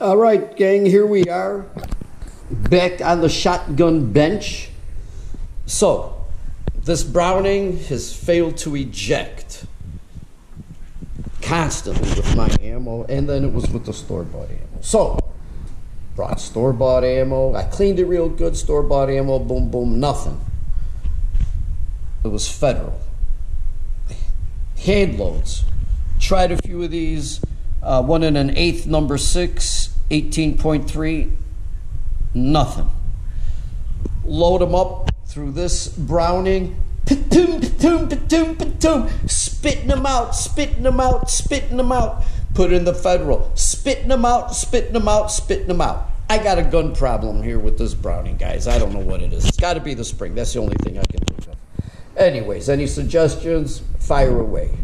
All right, gang, here we are, back on the shotgun bench. So, this Browning has failed to eject constantly with my ammo, and then it was with the store bought ammo. So, brought store bought ammo. I cleaned it real good, store bought ammo, boom, boom, nothing. It was federal. Hand loads. Tried a few of these. Uh, one in an eighth, number six, 18.3, nothing. Load them up through this Browning, pa-toom, pa-toom, pa-toom, pa-toom, spitting them out, spitting them out, spitting them out. Put in the federal, spitting them out, spitting them out, spitting them out. I got a gun problem here with this Browning, guys. I don't know what it is. It's got to be the spring. That's the only thing I can think of. Anyways, any suggestions? Fire away.